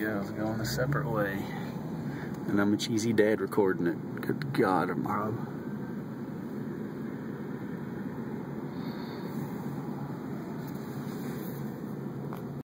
goes, going a separate way. And I'm a cheesy dad recording it. Good God, Rob.